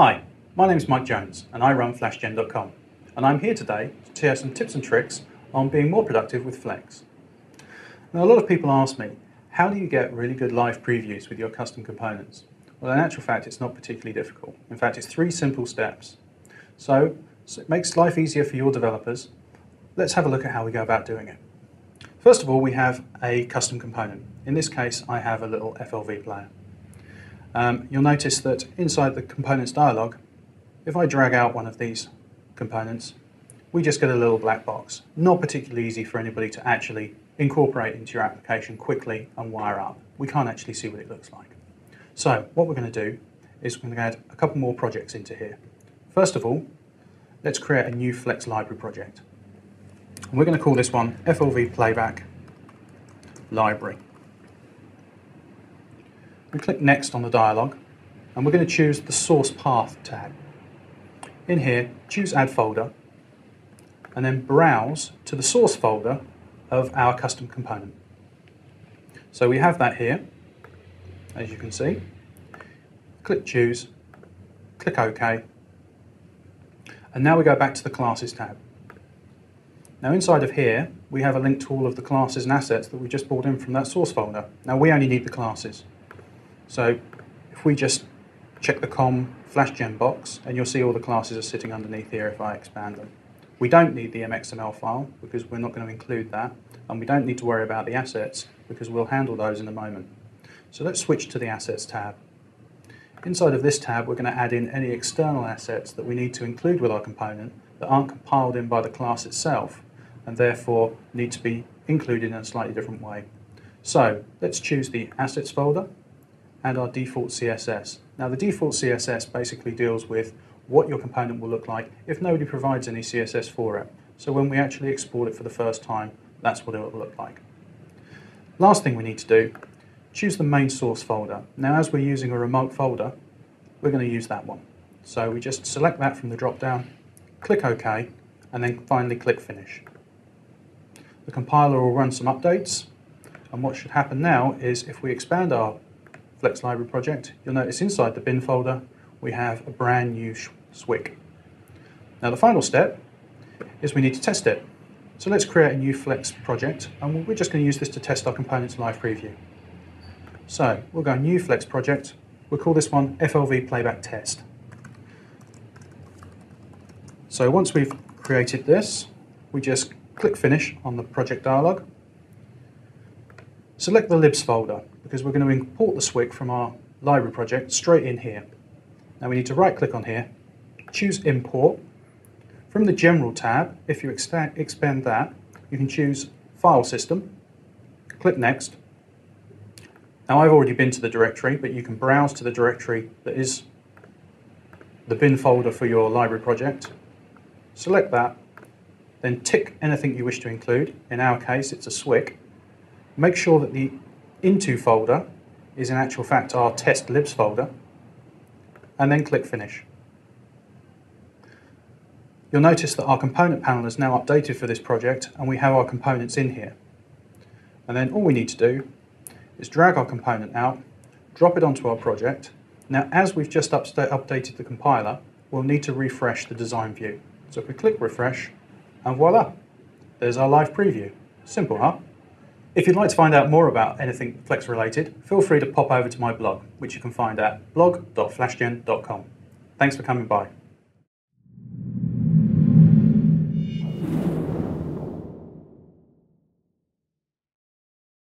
Hi, my name is Mike Jones and I run FlashGen.com and I'm here today to share some tips and tricks on being more productive with Flex. Now a lot of people ask me, how do you get really good live previews with your custom components? Well in actual fact it's not particularly difficult. In fact it's three simple steps. So, so it makes life easier for your developers. Let's have a look at how we go about doing it. First of all we have a custom component. In this case I have a little FLV player. Um, you'll notice that inside the components dialog, if I drag out one of these components, we just get a little black box. Not particularly easy for anybody to actually incorporate into your application quickly and wire up. We can't actually see what it looks like. So what we're going to do is we're going to add a couple more projects into here. First of all, let's create a new Flex library project. And we're going to call this one FLV Playback Library. We click Next on the dialog, and we're going to choose the Source Path tab. In here, choose Add Folder, and then browse to the source folder of our custom component. So we have that here, as you can see. Click Choose, click OK, and now we go back to the Classes tab. Now inside of here, we have a link to all of the classes and assets that we just brought in from that source folder. Now we only need the classes. So if we just check the COM FlashGen box, and you'll see all the classes are sitting underneath here if I expand them. We don't need the MXML file because we're not going to include that, and we don't need to worry about the assets because we'll handle those in a moment. So let's switch to the Assets tab. Inside of this tab, we're going to add in any external assets that we need to include with our component that aren't compiled in by the class itself, and therefore need to be included in a slightly different way. So let's choose the Assets folder, and our default CSS. Now the default CSS basically deals with what your component will look like if nobody provides any CSS for it. So when we actually export it for the first time, that's what it will look like. Last thing we need to do, choose the main source folder. Now as we're using a remote folder, we're going to use that one. So we just select that from the drop down, click OK, and then finally click Finish. The compiler will run some updates, and what should happen now is if we expand our Flex Library project, you'll notice inside the bin folder we have a brand new SWC. Now the final step is we need to test it. So let's create a new Flex project and we're just going to use this to test our components live preview. So we'll go new Flex project, we'll call this one FLV Playback Test. So once we've created this, we just click Finish on the project dialog Select the libs folder because we're going to import the SWC from our library project straight in here. Now we need to right click on here, choose import. From the general tab, if you expand that, you can choose file system, click next. Now I've already been to the directory, but you can browse to the directory that is the bin folder for your library project. Select that, then tick anything you wish to include. In our case, it's a SWC make sure that the into folder is in actual fact our test libs folder, and then click Finish. You'll notice that our component panel is now updated for this project and we have our components in here. And then all we need to do is drag our component out, drop it onto our project. Now as we've just updated the compiler, we'll need to refresh the design view. So if we click refresh, and voila, there's our live preview. Simple, huh? If you'd like to find out more about anything Flex related, feel free to pop over to my blog, which you can find at blog.flashgen.com. Thanks for coming by.